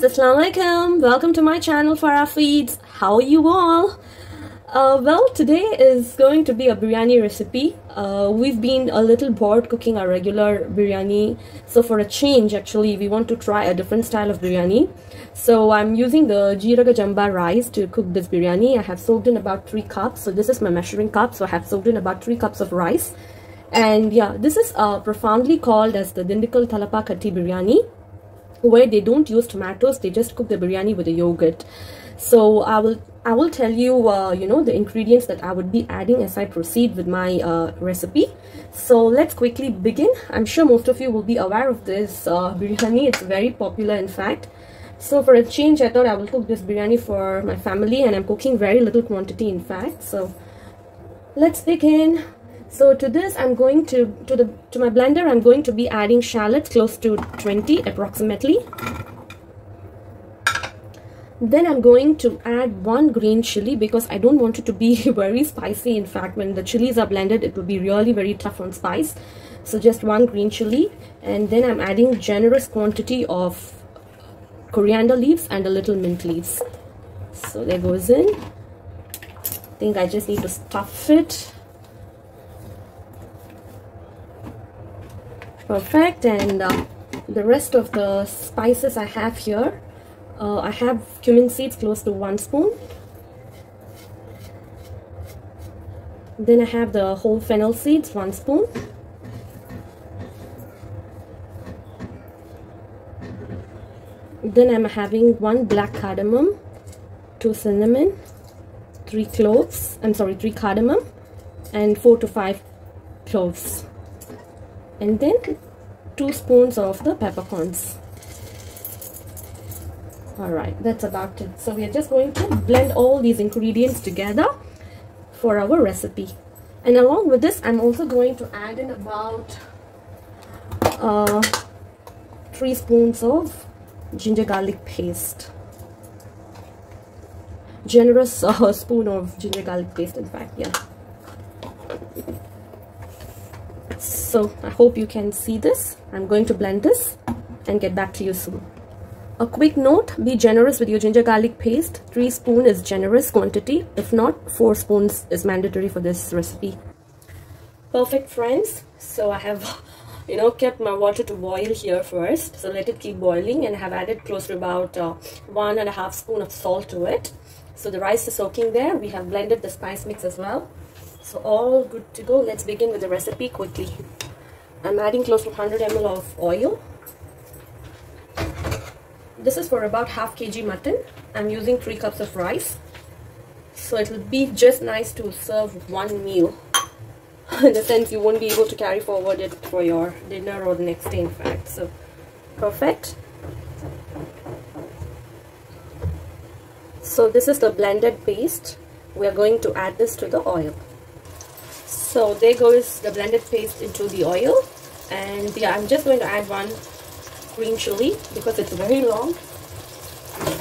friends, Assalamu alaikum. Welcome to my channel Farah Feeds. How are you all? Uh, well, today is going to be a biryani recipe. Uh, we've been a little bored cooking our regular biryani. So for a change, actually, we want to try a different style of biryani. So I'm using the Jeeraga Jamba rice to cook this biryani. I have soaked in about 3 cups. So this is my measuring cup. So I have soaked in about 3 cups of rice. And yeah, this is uh, profoundly called as the Dindigul Talapa Katti biryani where they don't use tomatoes they just cook the biryani with the yogurt. So i will i will tell you uh, you know the ingredients that i would be adding as i proceed with my uh, recipe. So let's quickly begin. I'm sure most of you will be aware of this uh, biryani. It's very popular in fact. So for a change i thought i will cook this biryani for my family and i'm cooking very little quantity in fact. So let's begin so to this i'm going to to the to my blender i'm going to be adding shallots close to 20 approximately. Then i'm going to add one green chili because i don't want it to be very spicy. In fact when the chilies are blended it will be really very tough on spice. So just one green chili. And then i'm adding generous quantity of coriander leaves and a little mint leaves. So there goes in. I think i just need to stuff it perfect and uh, the rest of the spices I have here uh, I have cumin seeds close to one spoon. Then I have the whole fennel seeds one spoon. Then I'm having one black cardamom two cinnamon three cloves I'm sorry three cardamom and four to five cloves and then 2 spoons of the peppercorns. Alright that's about it. So we are just going to blend all these ingredients together for our recipe. And along with this I'm also going to add in about uh, 3 spoons of ginger garlic paste. Generous uh, spoon of ginger garlic paste in fact yeah so I hope you can see this. I'm going to blend this and get back to you soon. A quick note be generous with your ginger garlic paste. 3 spoon is generous quantity. If not 4 spoons is mandatory for this recipe. Perfect friends. So I have you know kept my water to boil here first. So let it keep boiling and I have added close to about uh, one and a half spoon of salt to it. So the rice is soaking there. We have blended the spice mix as well. So all good to go. Let's begin with the recipe quickly i'm adding close to 100 ml of oil. This is for about half kg mutton. I'm using three cups of rice. So it will be just nice to serve one meal. In the sense you won't be able to carry forward it for your dinner or the next day in fact. So perfect. So this is the blended paste. We are going to add this to the oil. So there goes the blended paste into the oil and yeah i'm just going to add one green chili because it's very long.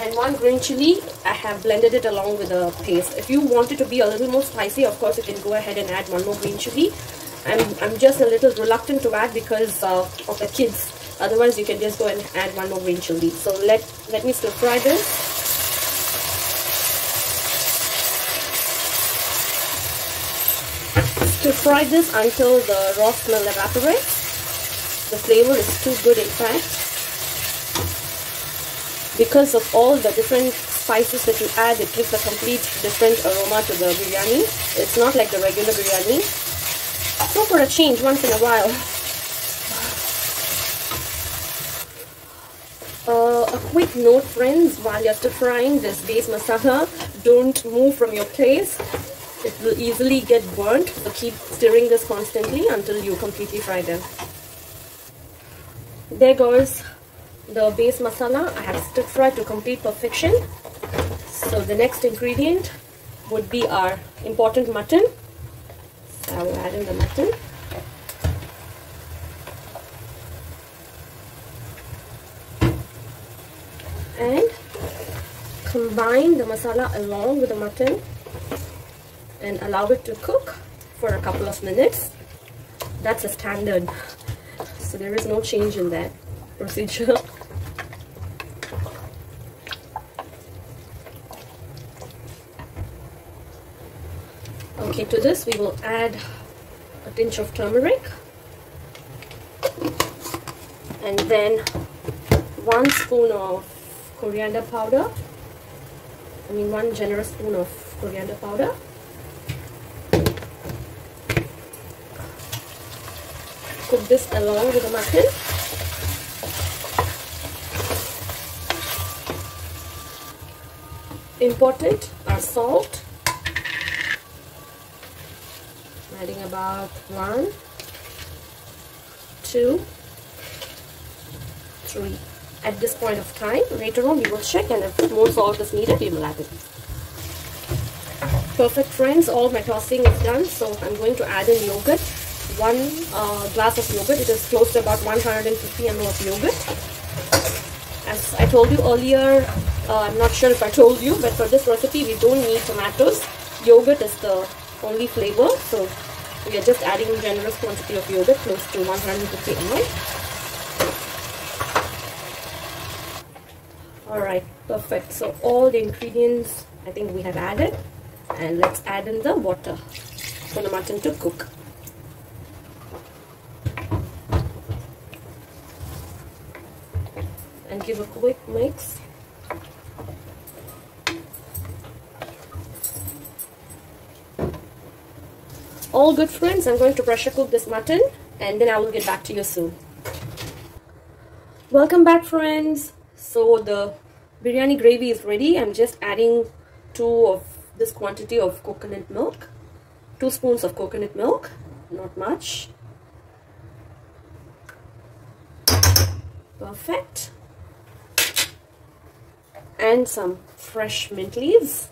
And one green chili i have blended it along with the paste. If you want it to be a little more spicy of course you can go ahead and add one more green chili. I'm i'm just a little reluctant to add because uh, of the kids. Otherwise you can just go and add one more green chili. So let let me stir fry this. To fry this until the raw smell evaporates. The flavor is too good in fact. Because of all the different spices that you add, it gives a complete different aroma to the biryani. It's not like the regular biryani. So for a change once in a while. Uh, a quick note friends, while you're frying this base masala, don't move from your place it will easily get burnt, so keep stirring this constantly until you completely fry them. There goes the base masala. I have stir fried to complete perfection. So the next ingredient would be our important mutton. So I will add in the mutton. And combine the masala along with the mutton and allow it to cook for a couple of minutes. That's a standard. So there is no change in that procedure. okay, to this we will add a pinch of turmeric. And then one spoon of coriander powder. I mean one generous spoon of coriander powder. Cook this along with the mutton important are salt. Adding about one two three. At this point of time later on we will check and if more salt is needed we will add it. Perfect friends. All my tossing is done so i'm going to add in yogurt one uh, glass of yogurt. It is close to about 150 ml of yogurt. As i told you earlier uh, i'm not sure if i told you but for this recipe we don't need tomatoes. Yogurt is the only flavor so we are just adding a generous quantity of yogurt close to 150 ml. All right perfect. So all the ingredients i think we have added. And let's add in the water for the mutton to cook and give a quick mix. All good friends i'm going to pressure cook this mutton and then i will get back to you soon. Welcome back friends. So the biryani gravy is ready. I'm just adding two of this quantity of coconut milk. Two spoons of coconut milk. Not much. Perfect and some fresh mint leaves.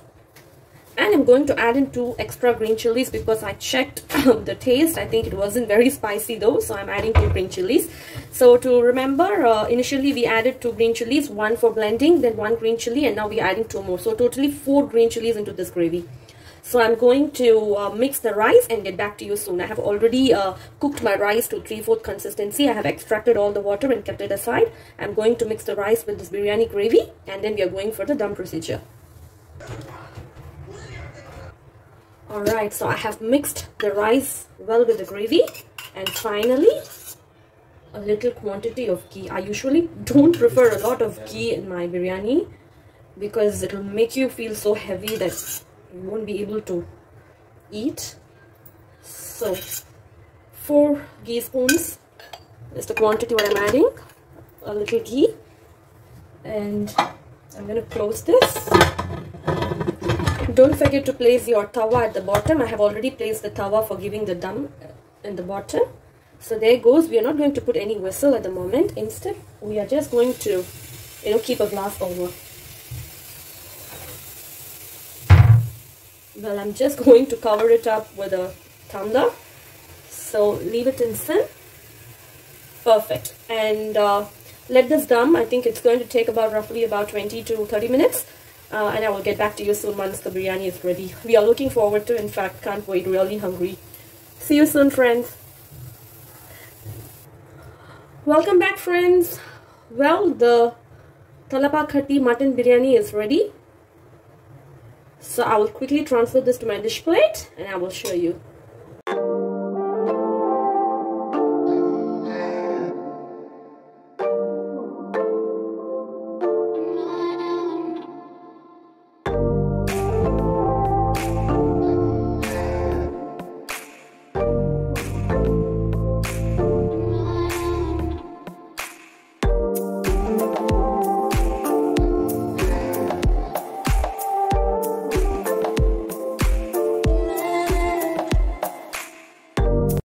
And I'm going to add in two extra green chilies because I checked the taste. I think it wasn't very spicy though so I'm adding two green chilies. So to remember uh, initially we added two green chilies one for blending then one green chili and now we're adding two more. So totally four green chilies into this gravy so I'm going to uh, mix the rice and get back to you soon. I have already uh, cooked my rice to 3-4 consistency. I have extracted all the water and kept it aside. I'm going to mix the rice with this biryani gravy and then we are going for the dum procedure. Alright, so I have mixed the rice well with the gravy and finally a little quantity of ghee. I usually don't prefer a lot of ghee in my biryani because it will make you feel so heavy that you won't be able to eat. So, 4 ghee spoons is the quantity what I'm adding. A little ghee and I'm going to close this don't forget to place your tawa at the bottom. I have already placed the tawa for giving the dum in the bottom. So there goes. We are not going to put any whistle at the moment. Instead, we are just going to, you know, keep a glass over. Well, I'm just going to cover it up with a tanda. So leave it in sim. Perfect. And uh, let this dum. I think it's going to take about roughly about 20 to 30 minutes uh, and I will get back to you soon once the biryani is ready. We are looking forward to, in fact, can't wait, really hungry. See you soon, friends. Welcome back, friends. Well, the Thalapakatti mutton biryani is ready. So I will quickly transfer this to my dish plate and I will show you.